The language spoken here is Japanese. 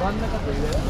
真ん中というやつ。